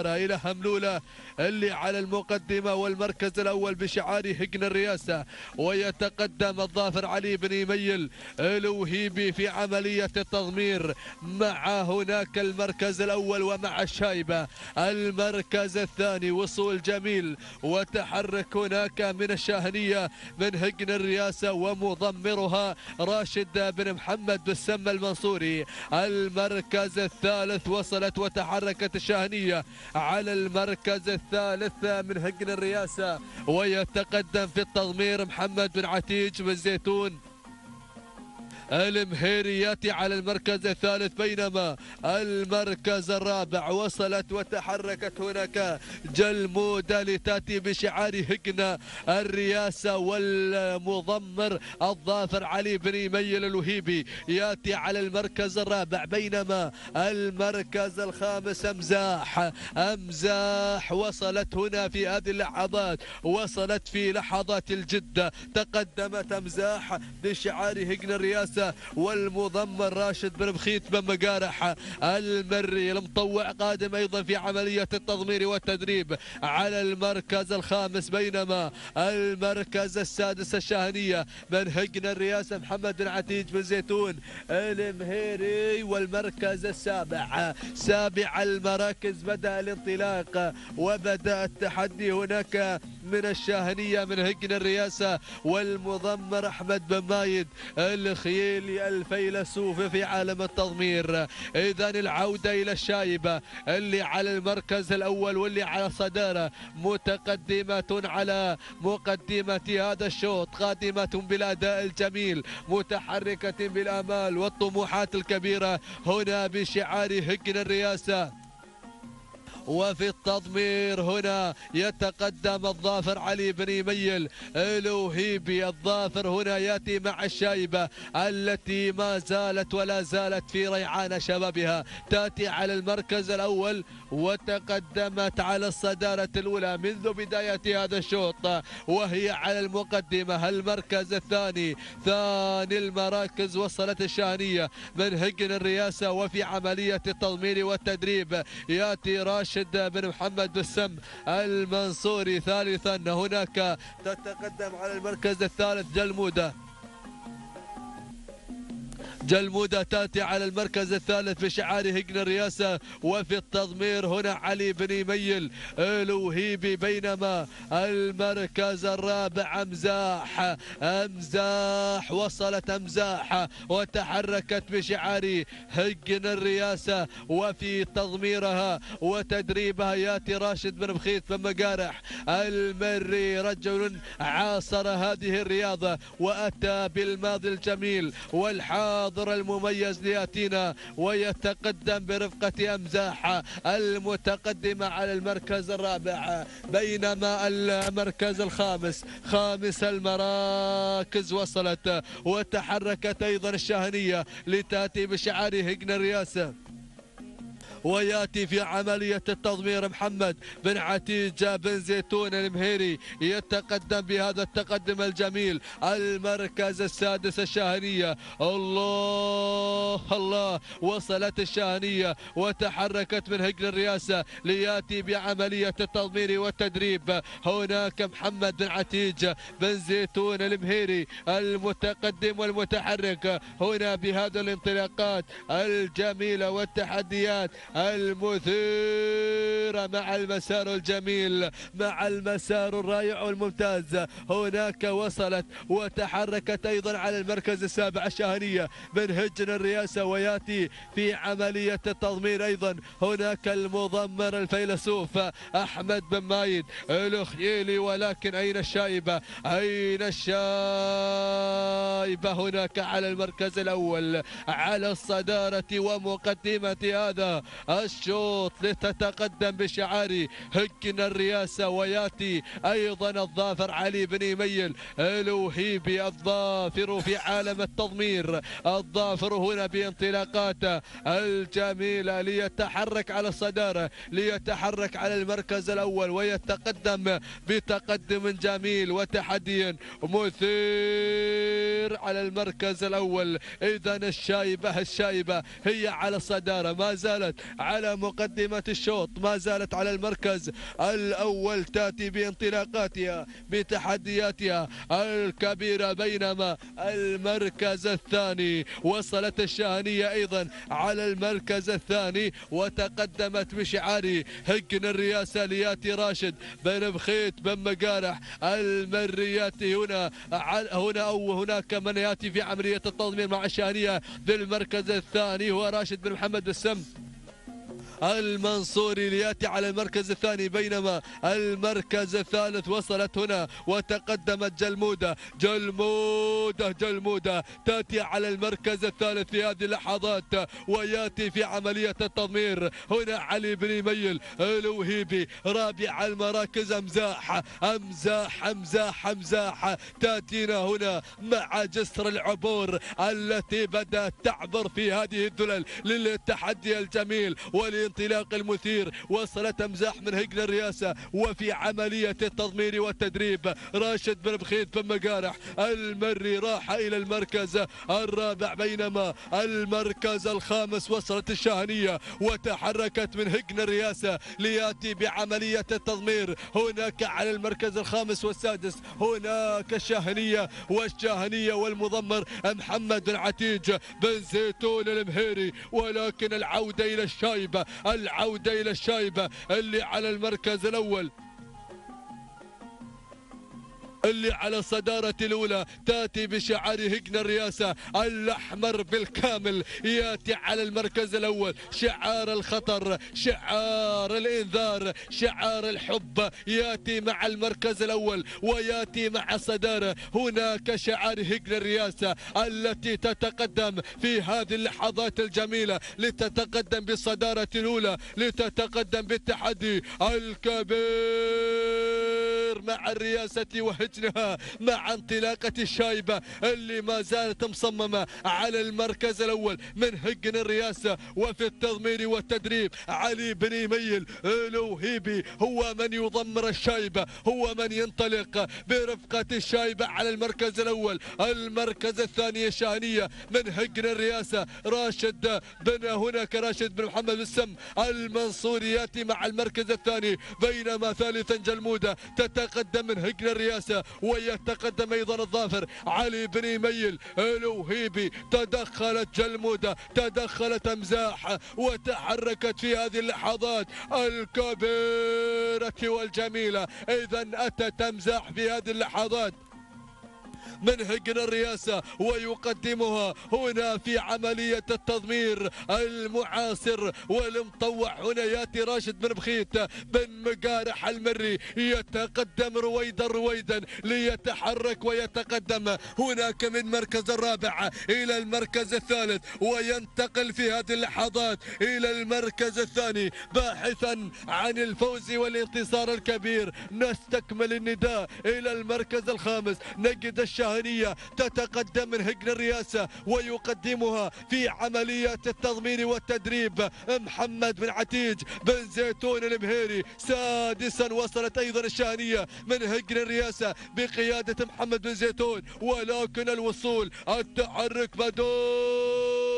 الصدارة إلى هملولة اللي على المقدمة والمركز الأول بشعار هجن الرئاسة ويتقدم الظافر علي بن يميل الوهيبي في عملية التضمير. مع هناك المركز الأول ومع الشايبة. المركز الثاني وصول جميل وتحرك هناك من الشاهنية من هجن الرئاسة ومضمرها راشد بن محمد بالسم المنصوري. المركز الثالث وصلت وتحركت الشاهنية على المركز الثالث من هجن الرئاسة ويتقدم في التضمير محمد بن عتيج بن زيتون. المهيري ياتي على المركز الثالث بينما المركز الرابع وصلت وتحركت هناك جلمودة لتأتي بشعار هجنة الرئاسة والمضمر الظافر علي بن يميل الوهيبي. يأتي على المركز الرابع بينما المركز الخامس أمزاح. أمزاح وصلت هنا في هذه اللحظات وصلت في لحظات الجدة. تقدمت أمزاح بشعار هجن الرئاسة والمضمر راشد بن بخيت بن مقارح المري المطوع قادم أيضا في عملية التضمير والتدريب على المركز الخامس بينما المركز السادس الشاهنية من هجن الرئاسة محمد بن عتيج بن زيتون المهيري والمركز السابع. سابع المراكز بدأ الانطلاق وبدأ التحدي هناك من الشاهنية من هجن الرئاسة والمضمر أحمد بن مايد الخيلي الفيلسوف في عالم التضمير. إذا العودة إلى الشايبه اللي على المركز الأول واللي على الصدارة متقدمة على مقدمة هذا الشوط قادمة بالأداء الجميل متحركة بالآمال والطموحات الكبيرة هنا بشعار هجن الرئاسة. وفي التضمير هنا يتقدم الظافر علي بن يميل الوهيبي الظافر هنا يأتي مع الشايبة التي ما زالت ولا زالت في ريعان شبابها. تأتي على المركز الأول وتقدمت على الصدارة الأولى منذ بداية هذا الشوط وهي على المقدمة المركز الثاني ثاني المراكز وصلت الشانيه من هجن الرئاسة وفي عملية التضمير والتدريب يأتي راشد بن محمد بالسم المنصوري ثالثا. هناك تتقدم على المركز الثالث جلمودة. جلمودة تأتي على المركز الثالث بشعار هجن الرئاسة وفي التضمير هنا علي بن يميل الوهيبي بينما المركز الرابع أمزاح أمزاح وصلت أمزاح وتحركت بشعار هجن الرئاسة وفي تضميرها وتدريبها ياتي راشد بن بخيت بن مقارح المري رجل عاصر هذه الرياضة وأتى بالماضي الجميل والحاضر الحاضر المميز ليأتينا ويتقدم برفقة أمزاح المتقدمة على المركز الرابع بينما المركز الخامس خامس المراكز وصلت وتحركت أيضا الشاهنية لتأتي بشعار هجن الرئاسة ويأتي في عملية التضمير محمد بن عتيجة بن زيتون المهيري يتقدم بهذا التقدم الجميل المركز السادس الشاهنية. الله الله وصلت الشاهنية وتحركت من هجن الرئاسة ليأتي بعملية التضمير والتدريب. هناك محمد بن عتيج بن زيتون المهيري المتقدم والمتحرك. هنا بهذا الانطلاقات الجميلة والتحديات المثيرة مع المسار الجميل مع المسار الرائع والممتاز. هناك وصلت وتحركت أيضا على المركز السابع الشاهنية من هجن الرئاسة ويأتي في عملية التضمير أيضا. هناك المضمر الفيلسوف أحمد بن مايد الخيلي ولكن أين الشايبة أين الشايبة هناك على المركز الأول على الصدارة ومقدمة هذا الشوط لتتقدم بشعار هجن الرئاسة وياتي أيضا الظافر علي بن يميل الوهيبي الظافر في عالم التضمير. الظافر هنا بانطلاقاته الجميلة ليتحرك على الصدارة ليتحرك على المركز الأول ويتقدم بتقدم جميل وتحدي مثير على المركز الأول. إذا الشايبة الشايبة هي على الصدارة. ما زالت على مقدمة الشوط ما زالت على المركز الأول تأتي بانطلاقاتها بتحدياتها الكبيرة بينما المركز الثاني وصلت الشاهنية أيضا على المركز الثاني وتقدمت بشعار هجن الرئاسة لياتي راشد بن بخيت بن مقارح المرياتي. هنا هنا أو هناك من يأتي في عملية التضمين مع الشاهنية بالمركز الثاني هو راشد بن محمد السم. المنصوري ليأتي على المركز الثاني بينما المركز الثالث وصلت هنا وتقدمت جلمودة. جلمودة جلمودة تأتي على المركز الثالث في هذه اللحظات ويأتي في عملية التضمير. هنا علي بن يميل الوهيبي رابع المراكز أمزاح أمزاح أمزاح أمزاح تأتينا هنا مع جسر العبور التي بدأت تعبر في هذه الذلل للتحدي الجميل ولي الانطلاق المثير وصلت امزاح من هجن الرئاسة وفي عملية التضمير والتدريب. راشد بن بخيت بن مقارح المري راح إلى المركز الرابع بينما المركز الخامس وصلت الشاهنية وتحركت من هجن الرئاسة ليأتي بعملية التضمير. هناك على المركز الخامس والسادس هناك الشاهنية والشاهنية والمضمر محمد بن عتيج بن زيتون المهيري ولكن العودة إلى الشايبة العودة إلى الشايبة اللي على المركز الأول. اللي على الصدارة الأولى تأتي بشعار هجن الرئاسة الأحمر بالكامل يأتي على المركز الأول. شعار الخطر شعار الإنذار شعار الحب. يأتي مع المركز الأول ويأتي مع الصدارة هناك شعار هجن الرئاسة التي تتقدم في هذه اللحظات الجميلة. لتتقدم بالصدارة الأولى لتتقدم بالتحدي الكبير مع الرئاسة وهجن لجنها مع انطلاقة الشايبة اللي ما زالت مصممة على المركز الأول من هجن الرئاسة وفي التضمير والتدريب علي بن يميل الوهيبي هو من يضمر الشايبة هو من ينطلق برفقة الشايبة على المركز الأول. المركز الثاني الشانية من هجن الرئاسة راشد بن هناك راشد بن محمد السم المنصوري يأتي مع المركز الثاني. بينما ثالثا جلمودة تتقدم من هجن الرئاسة. ويتقدم أيضا الظافر علي بن يميل الوهيبي. تدخلت جلمودة تدخلت أمزاح وتحركت في هذه اللحظات الكبيرة والجميلة. اذا أتت أمزاح في هذه اللحظات. من هجن الرئاسة ويقدمها هنا في عملية التضمير المعاصر والمطوع. هنا ياتي راشد بن بخيت بن مقارح المري يتقدم رويدا رويدا ليتحرك ويتقدم. هناك من مركز الرابع إلى المركز الثالث وينتقل في هذه اللحظات إلى المركز الثاني. باحثا عن الفوز والانتصار الكبير نستكمل النداء إلى المركز الخامس. نجد الشاهنية تتقدم من هجن الرئاسة ويقدمها في عملية التضمين والتدريب. محمد بن عتيج بن زيتون المهيري سادسا وصلت أيضا الشاهنية من هجن الرئاسة بقيادة محمد بن زيتون. ولكن الوصول التحرك بدون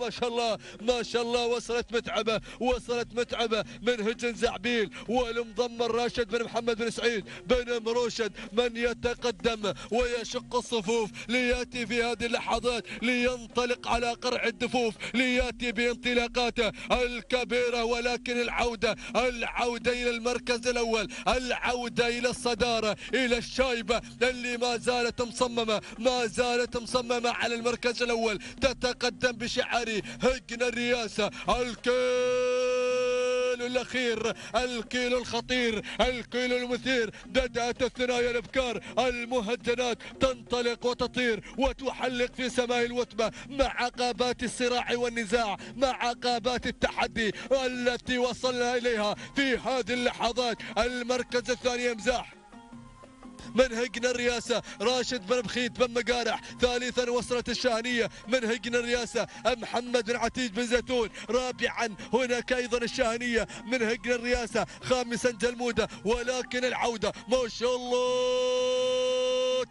ما شاء الله ما شاء الله وصلت متعبة وصلت متعبة من هجن زعبيل والمضم راشد بن محمد بن سعيد بن مروشد من يتقدم ويشق الصفوف لياتي في هذه اللحظات لينطلق على قرع الدفوف لياتي بانطلاقاته الكبيرة ولكن العودة العودة إلى المركز الأول العودة إلى الصدارة إلى الشايبة اللي ما زالت مصممة ما زالت مصممة على المركز الأول تتقدم بشعار الثاني هجن الرئاسة الكيلو الأخير الكيلو الخطير الكيلو المثير بدأت الثنايا الأبكار المهجنات تنطلق وتطير وتحلق في سماء الوتمة مع عقبات الصراع والنزاع مع عقبات التحدي التي وصلنا إليها في هذه اللحظات. المركز الثاني امزاح من هجن الرئاسة راشد بن بخيت بن مقارح ثالثا وصلت الشاهنية من هجن الرئاسة محمد بن عتيج بن زيتون. رابعا هناك أيضا الشاهنية من هجن الرئاسة خامسا جلمودة ولكن العودة ما شاء الله.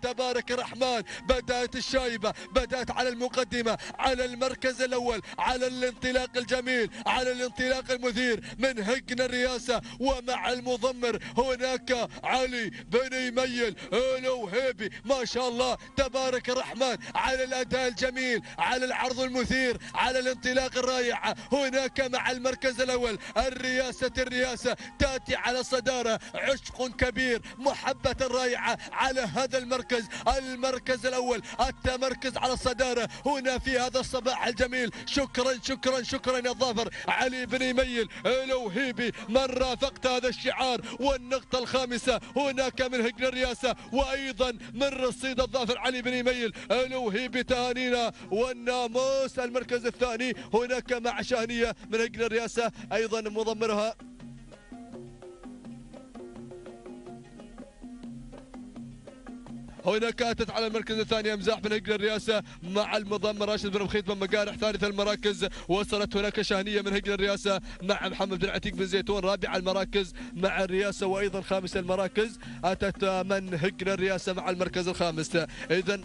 تبارك الرحمن بدأت الشايبة بدأت على المقدمة على المركز الأول على الانطلاق الجميل على الانطلاق المثير. من هجن الرئاسة ومع المضمر هناك علي بن يميل ألو هيبي ما شاء الله تبارك الرحمن. على الأداء الجميل على العرض المثير على الانطلاق الرائع. هناك مع المركز الأول الرئاسة الرئاسة تأتي على صدارة. عشق كبير محبة رائعة على هذا المركز. المركز الأول التمركز على الصدارة هنا في هذا الصباح الجميل. شكرا شكرا شكرا يا ظافر علي بن يميل الوهيبي من رافقت هذا الشعار؟ والنقطة الخامسة هناك من هجن الرئاسة وأيضا من رصيد الظافر علي بن يميل الوهيبي تهانينا. والناموس المركز الثاني. هناك مع شاهنية من هجن الرئاسة أيضا مضمرها. هناك اتت على المركز الثاني أمزاح بن هجر الرئاسة مع المضم راشد بن مخيط من مقارح ثالث المراكز وصلت هناك شاهنية من هجر الرئاسة مع محمد بن عتيق بن زيتون رابع المراكز مع الرئاسة وأيضا خامس المراكز. أتت من هجر الرئاسة مع المركز الخامس. اذا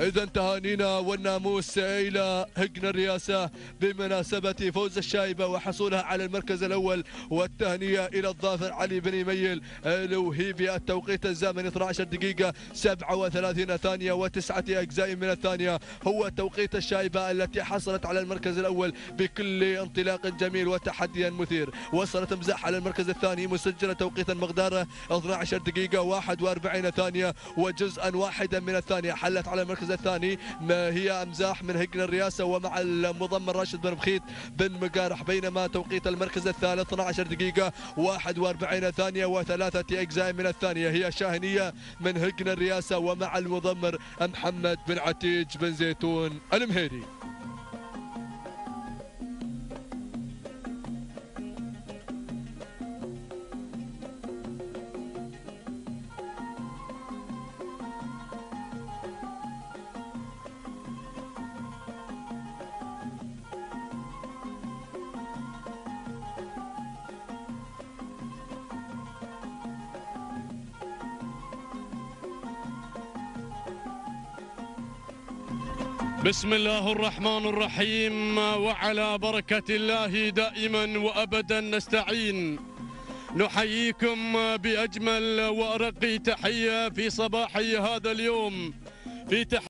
إذا تهانينا والناموس إلى هجن الرئاسة بمناسبة فوز الشايبة وحصولها على المركز الأول والتهنئة إلى الظافر علي بن يميل الوهيبي التوقيت الزمني 12 دقيقة 37 ثانية وتسعة أجزاء من الثانية. هو توقيت الشايبة التي حصلت على المركز الأول بكل انطلاق جميل وتحدي مثير. وصلت مزاح على المركز الثاني مسجلة توقيتا مقدارة 12 دقيقة 41 ثانية وجزءا واحدا من الثانية. حلت على المركز الثاني ما هي أمزاح من هجن الرئاسه ومع المضمر راشد بن بخيت بن مقارح بينما توقيت المركز الثالث 12 دقيقة 41 ثانية وثلاثة إجزاء من الثانية. هي شاهنيه من هجن الرئاسه ومع المضمر محمد بن عتيج بن زيتون المهيري. بسم الله الرحمن الرحيم. وعلى بركة الله دائما وأبدا نستعين. نحييكم بأجمل وأرق تحية في صباح هذا اليوم. في تحية